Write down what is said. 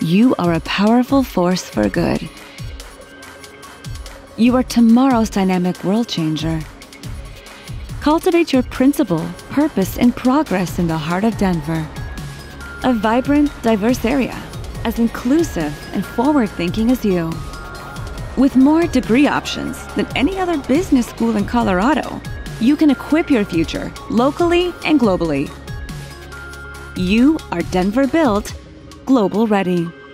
you are a powerful force for good. You are tomorrow's dynamic world changer. Cultivate your principle, purpose, and progress in the heart of Denver. A vibrant, diverse area, as inclusive and forward thinking as you. With more degree options than any other business school in Colorado, you can equip your future locally and globally. You are Denver built, global ready.